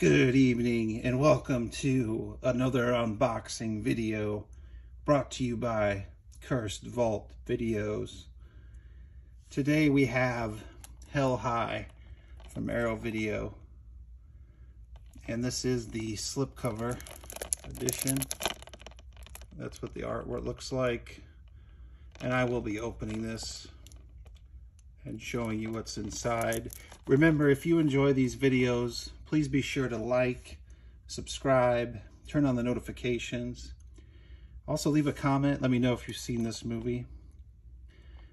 Good evening and welcome to another unboxing video brought to you by Cursed Vault Videos. Today we have Hell High from Arrow Video and this is the slipcover edition. That's what the artwork looks like and I will be opening this and showing you what's inside. Remember, if you enjoy these videos, please be sure to like, subscribe, turn on the notifications. Also leave a comment. Let me know if you've seen this movie.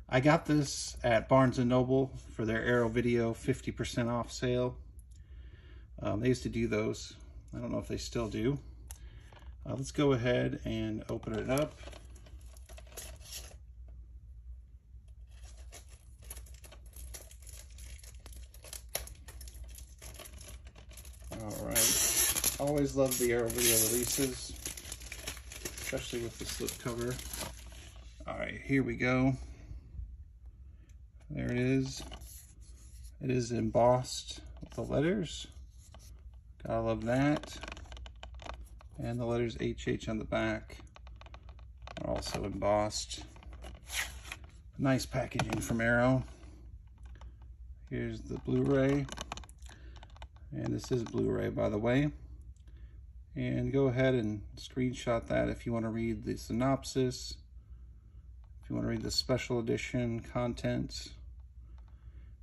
I got this at Barnes & Noble for their Arrow Video 50% off sale. Um, they used to do those. I don't know if they still do. Uh, let's go ahead and open it up. All right. Always love the Arrow video releases, especially with the slip cover. All right, here we go. There it is. It is embossed with the letters. Gotta love that. And the letters HH on the back are also embossed. Nice packaging from Arrow. Here's the Blu-ray. And this is Blu-ray, by the way. And go ahead and screenshot that if you want to read the synopsis, if you want to read the special edition contents.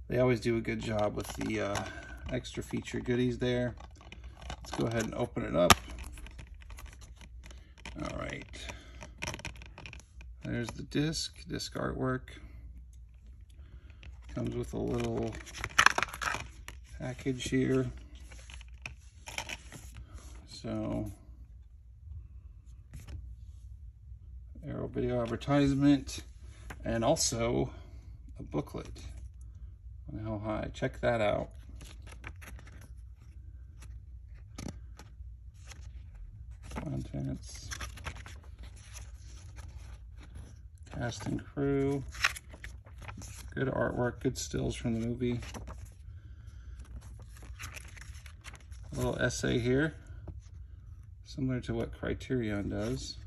They always do a good job with the uh, extra feature goodies there. Let's go ahead and open it up. All right. There's the disc, disc artwork. Comes with a little package here. So, Arrow video advertisement and also a booklet on Hell High. Check that out. Contents. Cast and crew. Good artwork, good stills from the movie. A little essay here, similar to what Criterion does.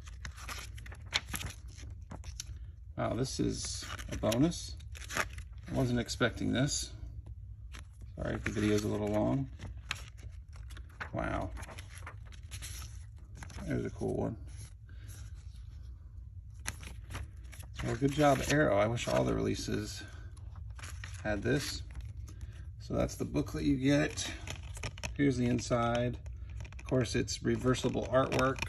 Wow, this is a bonus. I wasn't expecting this. Sorry if the video is a little long. Wow. There's a cool one. Well, good job, Arrow. I wish all the releases had this. So that's the booklet you get. Here's the inside. Of course, it's reversible artwork.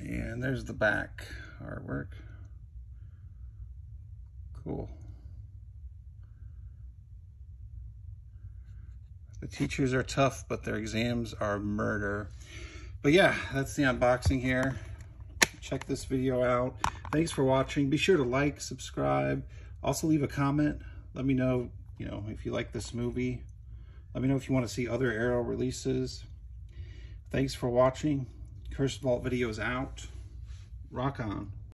And there's the back artwork. Cool. The teachers are tough, but their exams are murder. But yeah, that's the unboxing here. Check this video out. Thanks for watching. Be sure to like, subscribe. Also leave a comment. Let me know, you know, if you like this movie. Let me know if you want to see other Arrow releases. Thanks for watching. Cursed Vault video is out. Rock on.